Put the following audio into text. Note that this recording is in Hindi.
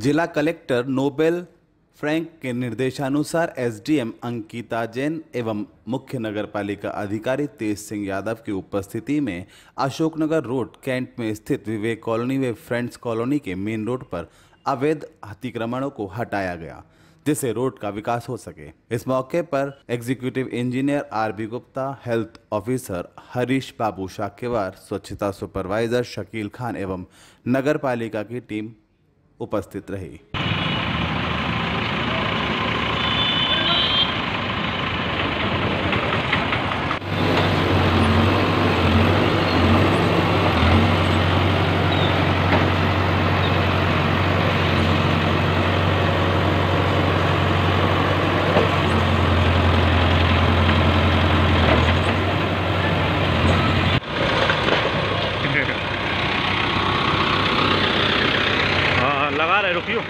जिला कलेक्टर नोबेल फ्रैंक के निर्देशानुसार एसडीएम अंकिता जैन एवं मुख्य नगर पालिका अधिकारी तेज सिंह यादव की उपस्थिति में अशोकनगर रोड कैंट में स्थित विवेक कॉलोनी व फ्रेंड्स कॉलोनी के मेन रोड पर अवैध अतिक्रमणों को हटाया गया, जिससे रोड का विकास हो सके। इस मौके पर executive engineer R B Gupta, health officer Harish Babu Shakewar स्वच्छता सुपरवाइजर शकील खान एवं नगर पालिका की टीम उपस्थित रही। la vara erupció.